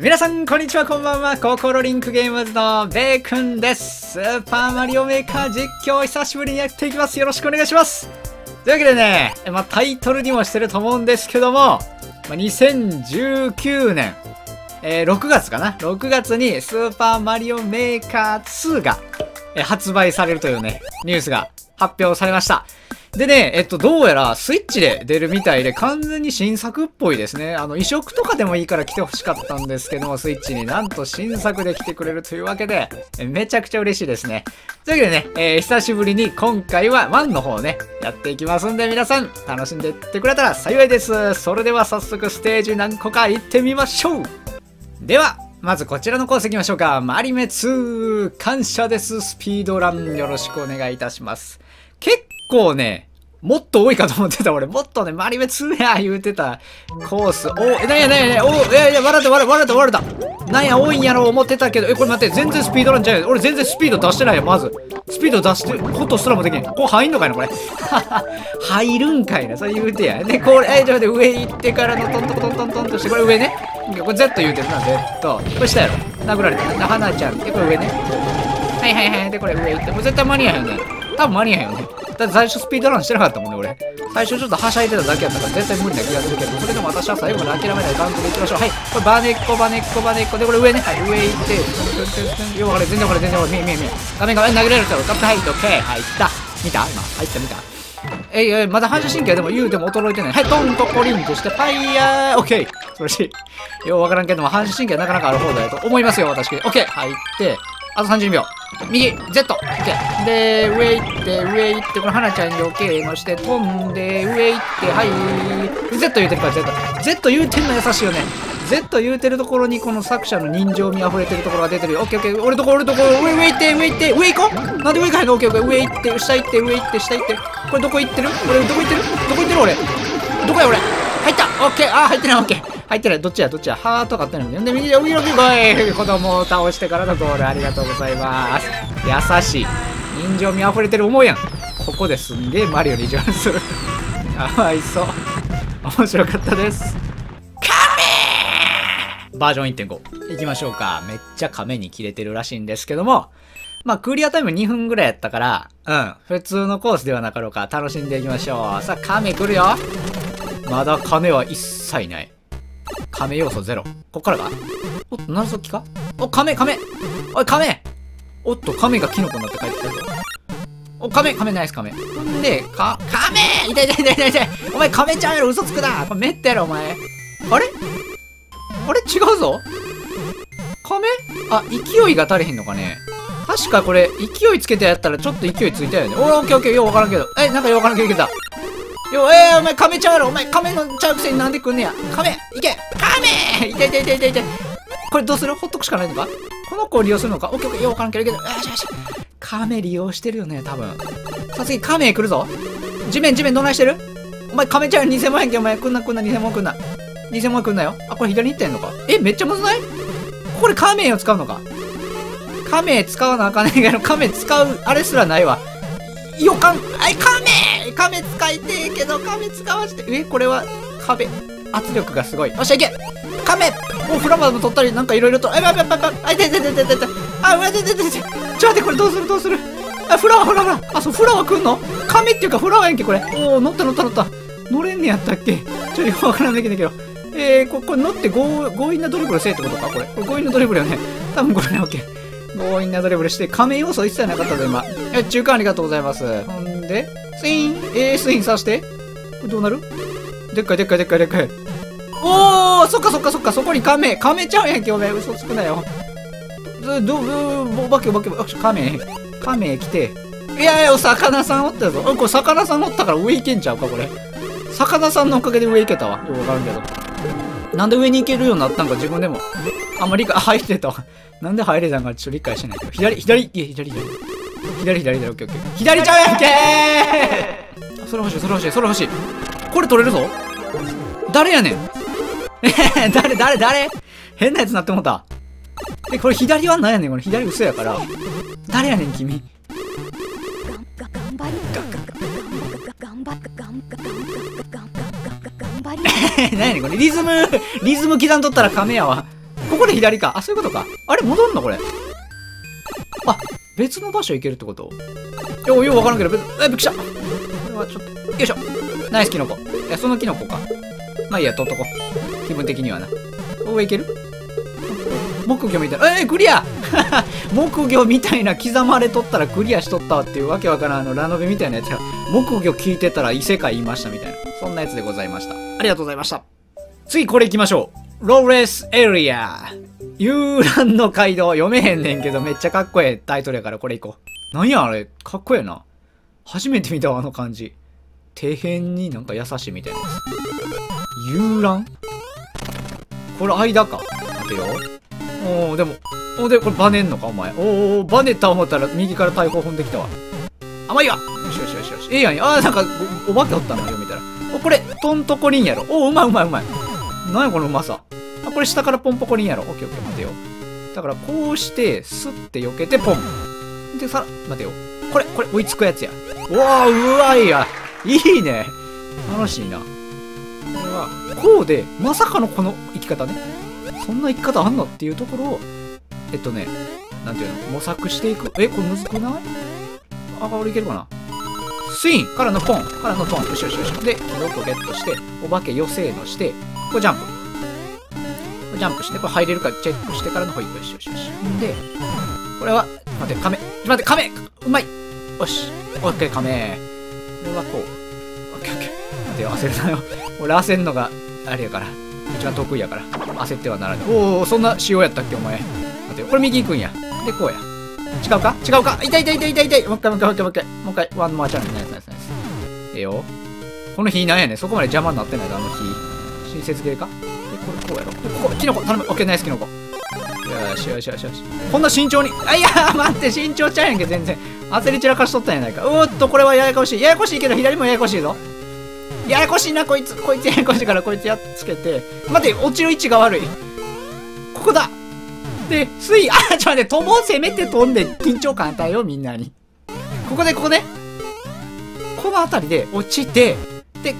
皆さん、こんにちは、こんばんは。ココロリンクゲームズのベーくんです。スーパーマリオメーカー実況久しぶりにやっていきます。よろしくお願いします。というわけでね、まあ、タイトルにもしてると思うんですけども、まあ、2019年、えー6月かな ?6 月にスーパーマリオメーカー2が、えー発売されるというね、ニュースが発表されました。でね、えっと、どうやらスイッチで出るみたいで完全に新作っぽいですね。あの、移植とかでもいいから来てほしかったんですけども、スイッチになんと新作で来てくれるというわけで、めちゃくちゃ嬉しいですね。というわけでね、えー久しぶりに今回は1の方ね、やっていきますんで皆さん楽しんでいってくれたら幸いです。それでは早速ステージ何個か行ってみましょうでは、まずこちらのコース行きましょうか。マリメ2、感謝です。スピードランよろしくお願いいたします。結構ね、もっと多いかと思ってた俺。もっとね、マリメ2や言うてたコース。おえ、なんやなんやなんや、おいやいや、笑った笑った笑った笑った。なんや、多いんやろ思ってたけど、え、これ待って、全然スピードランじゃない。俺全然スピード出してないよ、まず。スピード出してることすらもできない。こう入んのかいな、これ。入るんかいな、それ言うてや。で、これ、え、ちょっと待って、上行ってからのトントントントントンとして、これ上ね。これ Z 言うてるな、Z。これ下やろ。殴られた。な、花ちゃん。で、これ上ね。はいはいはい。で、これ上行って。もう絶対間に合うよね。多分間に合うよね。だって最初スピードランしてなかったもんね、俺。最初ちょっとはしゃいでただけやったから絶対無理な気がするけど、それでも私は最後まで諦めない感覚でいきましょう。はい。これバネッコバネッコバネッコ。で、これ上ね。はい。上行って。よ、これ全然これ全然これ見え見え見え。画面が投げられるから、カップはい、オッケー。入った。見た今。入った見た。えいえいまだ反射神経でも言うても衰えてない。はい、トントコリンとして、ファイヤーオッケー素晴らしい。ようわからんけども、反射神経はなかなかある方だよと思いますよ、私。オッケー入って、あと30秒。右、Z、オッケー。で、上行って、上行って、この花ちゃんに余計のして、飛んで、上行って、はい。Z 言うてるから、Z。Z 言うてんの優しいよね。Z 言うてるところにこの作者の人情味あふれてるところが出てるよ。オッケーオッケー。俺とこ俺とこ上上行って上行って上行こうなんで上行かへんの？オッケーオッケー。上行って下行って上行って下行って。これどこ行ってる？俺どこ行ってる？どこ行ってる？俺どこや俺？入ったオッケーあー入ってないオッケー入ってない。どっちや？どっちや？ハート買ってないのにで右で右で右で子供を倒してからのゴール。ありがとうございます。優しい。人情味あふれてる思うやん。ここですんげえマリオに意地悪する。かわいそう。面白かったです。カメバージョン1.5いきましょうか。めっちゃ亀に切れてるらしいんですけども。まあ、クリアタイム2分ぐらいやったから、うん、普通のコースではなかろうか、楽しんでいきましょう。さあ、亀来るよ。まだ亀は一切ない。亀要素ゼロ。こっからか？おっと、謎解きか？お、亀、亀おい、亀おっと、亀がキノコになって帰ってきたぞ。お、亀、亀ナイス亀。ほんで、か、亀痛い痛い痛い痛い痛いお前亀ちゃんやろ嘘つくなこれめったやろ、お前。あれ？あれ？違うぞ？亀？あ、勢いが足りへんのかね？確かこれ、勢いつけてやったらちょっと勢いついたよね。おー、オッケーオッケー、ようわからんけど。え、なんかようわからんけどいけた。よ、えー、お前、亀ちゃうやろお前、亀のちゃうくせになんで来んねや。亀いけ亀いていていていていて。これどうする？ほっとくしかないのか？この子を利用するのか？オッケーオッケー、ようわからんけどけた。よしよし。亀利用してるよね、多分。さあ次、亀来るぞ。地面、地面どないしてる？お前、亀ちゃう偽物やんけ、お前。来んな来んな、偽物来んな。偽物来んなよ。あ、これ左に行ってんのか？え、めっちゃむずない？これ亀を使うのか？亀使わなあかんねんけど、亀使う、あれすらないわ。よかん、あい、亀亀使いてえけど、亀使わして、え、これは、壁、圧力がすごい。よっしゃ、いけ亀お、フラワーも取ったり、なんかいろいろと、あ、やばいやばいやばい、あ、いてててててて、あ、うわ、ててててて、ちょ待って、これどうするどうするあ、フラワー、フラワー、あ、そう、フラワー来んの？亀っていうか、フラワーやんけ、これ。おー、乗った乗った乗った。乗れんねやったっけ？ちょっとよくわからんだけど、えー、ここれ乗って強強引なドリブルせえってことか？これ。これ強引なドリブルよね。多分これね、オッケー。強引なドリブルして、亀要素一切なかったぞ、今。え、中間ありがとうございます。ほんで、スイーン、えー、スイーンさして。どうなる？でっかいでっかいでっかいでっかい。おー、そっかそっかそっか、そこに亀、亀ちゃうやんけ、お前、嘘つくなよ。ど、ど、ど、バケバケバケ、亀、亀来て。いやいや、お魚さんおったぞ。これ魚さんおったから上行けんちゃうか、これ。魚さんのおかげで上行けたわ。よくわからんけど。なんで上に行けるようになったんか自分でも。あんまり理解、あ、入ってたわ。なんで入れたんかちょっと理解しないけど。左、左、いや、左、左。左、左、左、オッケーオッケー。左ちゃうやんけーそれ欲しい、それ欲しい、それ欲しい。これ取れるぞ誰やねん 誰、誰、誰？変なやつなって思った。え、これ左は何やねんこれ左嘘やから。誰やねん君。頑張り頑張り頑張り頑張り何やねんこれリズムリズム刻んとったら亀やわここで左か。あ、そういうことか。あれ戻んのこれ。あ、別の場所行けるってこと？よ、ようわからんけど、別え、びっくりした。これはちょっと、よいしょ。ナイスキノコ。いや、そのキノコか。まあいいや、取っとこう。気分的にはな。上行ける？木魚みたいな。えー、クリア 木魚みたいな刻まれとったらクリアしとったわっていうわけわからんあのラノベみたいなやつや。木魚聞いてたら異世界言いましたみたいな。そんなやつでございました。ありがとうございました。次これ行きましょう。ローレスエリア。遊覧の街道。読めへんねんけどめっちゃかっこええタイトルやからこれ行こう。なんやあれかっこええな。初めて見たわあの感じ。底辺になんか優しいみたいな。遊覧？これ間か。待てよ。おおでも、おで、これバネんのかお前。おおバネた思ったら右から大砲踏んできたわ。甘いわよしよしよしよし。ええやん。あー、なんかお、化けおったな、よ、見たら。お、これ、トントコリンやろ。おーうまいうまいうまい。なんやこのうまさ。これ下からポンポコリンやろ。オッケーオッケー、待てよ。だから、こうして、スッて避けて、ポン。で、さ、待てよ。これ、これ、追いつくやつや。うわー、うわいや。いいね。楽しいな。これは、こうで、まさかのこの生き方ね。そんな生き方あんのっていうところを、えっとね、なんていうの、模索していく。え、これむずくない？あ、俺いけるかな？スインからのポンからのポン。よしよしよし。で、キノコゲットして、お化けよせーのして、これジャンプ。ジャンプして、これ入れるかチェックしてからのホイップ。よしよしよし。で、これは、待って、亀。待って、亀うまいよし。オッケー、亀。これはこう。オッケーオッケー。待ってよ、焦るなよ。俺焦んのが、あれやから。一番得意やから。焦ってはならない。おお、そんな仕様やったっけ、お前。待ってよ、これ右行くんや。で、こうや。違うか？違うか？痛い痛い痛い痛い痛いもう一回もう一回もう一回もう一回。もう一回。ワンモアチャンス。ナイスナイスナイス。ええよ。この火なんやね。そこまで邪魔になってないだ、あの火。親切系か、これこうやろ。ここ、キノコ、頼む。オッケー、ナイスキノコ。よしよしよしよし。こんな慎重に。あ、いや待って、慎重ちゃうやんけ、全然。焦り散らかしとったんやないか。うーっと、これはややこしい。ややこしいけど、左もややこしいぞ。ややこしいな、こいつ。こいつ ややこしいから、こいつやっつけて。待って、落ちる位置が悪い。ここだ。で、水、あ、ちょっと待って、飛ぼう攻めて飛んで緊張感与えよう、みんなに。ここで、ここで。この辺りで落ちて、で、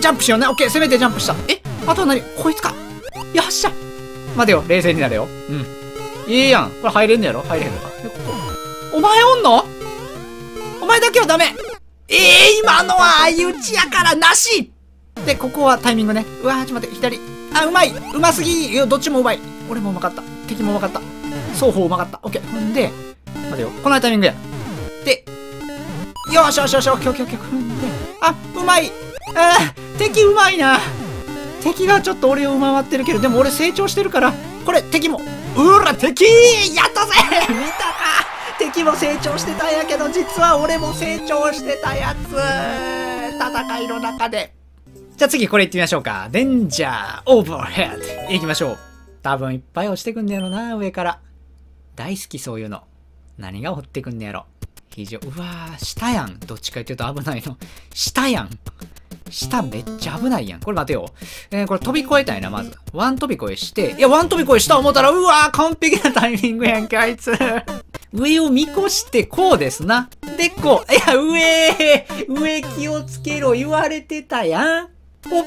ジャンプしようね。オッケー、攻めてジャンプした。え？あとは何？こいつか。よっしゃ。待てよ、冷静になれよ。うん。いいやん。これ入れんのやろ？入れへんのか。で、ここ。お前おんの？お前だけはダメええー、今のは相打ちやからなしで、ここはタイミングね。うわー、ちょっと待って、左。あ、うまいうますぎいやどっちもうまい。俺もうまかった。敵もうまかった。双方うまかった。オッケー。ほんで、待てよ。このタイミングや。で、よしよしよし、オッケーオッケーオッケー。ほんで、あ、うまい。あー、敵うまいな。敵がちょっと俺を上回ってるけど、でも俺成長してるから、これ敵も、うら、敵やったぜ 見たか敵も成長してたんやけど、実は俺も成長してたやつ戦いの中で。じゃあ次これ行ってみましょうか。デンジャーオーバーヘッド行きましょう。多分いっぱい落ちてくんねやろな、上から。大好きそういうの。何が落ってくんねやろ。非常、うわー、下やん。どっちか言っていうと危ないの。下やん。下めっちゃ危ないやん。これ待てよ。えー、これ飛び越えたいな、まず。ワン飛び越えして。いや、ワン飛び越えした思ったら、うわー、完璧なタイミングやんけ、あいつ。上を見越して、こうですな。で、こう。いや、上上気をつけろ、言われてたやん。ほっ、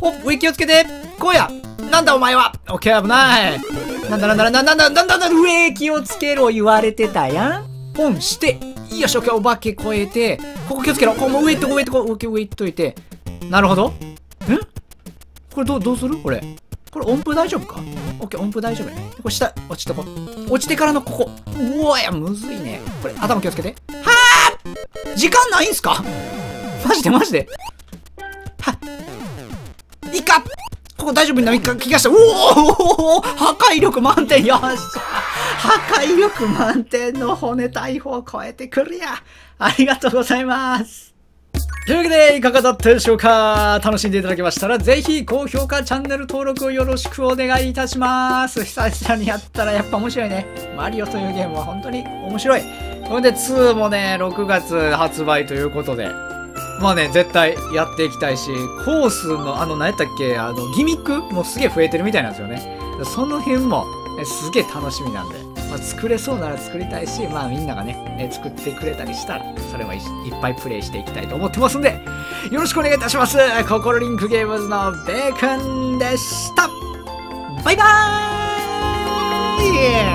ほっ、上気をつけて。こうや。なんだお前は。オッケー、危ない。なんだなんだなんだなんだなんだなんだ、上気をつけろ、言われてたやん。ポンして。よし、オッケー、お化け越えて。ここ気をつけろ。ここも上行ってこう、上行ってこう、上行っといて。なるほど。んこれどう、どうする？これ。これ音符大丈夫か？オッケー、音符大丈夫やね。これ下、落ちてこう。落ちてからのここ。うわや、むずいね。これ、頭気をつけて。はあ時間ないんすか？マジでマジではいいかここ大丈夫な気がした。おお破壊力満点よっしゃ破壊力満点の骨大砲を超えてくるやありがとうございますというわけで、いかがだったでしょうか？楽しんでいただけましたら、ぜひ高評価、チャンネル登録をよろしくお願いいたします。久々にやったらやっぱ面白いね。マリオというゲームは本当に面白い。ほんで、2もね、6月発売ということで、まあね、絶対やっていきたいし、コースの、あの、何やったっけ、あの、ギミックもすげえ増えてるみたいなんですよね。その辺も、すげえ楽しみなんで、まあ、作れそうなら作りたいし、まあみんながね、え作ってくれたりしたら、それもいっぱいプレイしていきたいと思ってますんで、よろしくお願いいたします。心リンクゲームズのベーコンでした。バイバーイ！